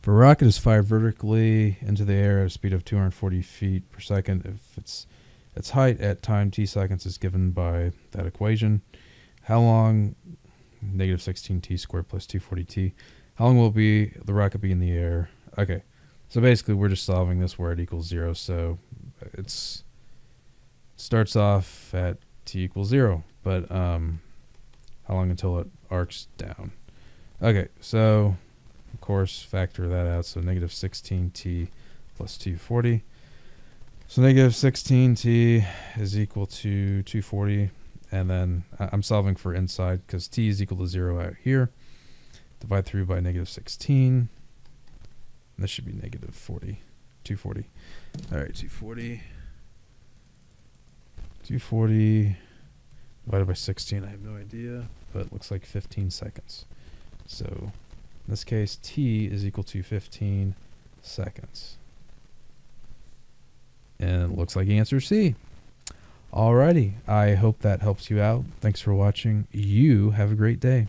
If a rocket is fired vertically into the air at a speed of 240 feet per second, if its its height at time t seconds is given by that equation, how long negative 16t squared plus 240t, how long will be the rocket be in the air? Okay, so basically we're just solving this where it equals zero. So it's starts off at t equals zero, but um, how long until it arcs down? Okay, so course factor that out. So negative 16t plus 240. So negative 16t is equal to 240. And then I'm solving for inside because t is equal to 0 out here. Divide through by negative 16. And this should be negative 40. 240. All right, 240. 240 divided by 16. I have no idea, but it looks like 15 seconds. So in this case, t is equal to 15 seconds. And it looks like answer C. Alrighty, I hope that helps you out. Thanks for watching. You have a great day.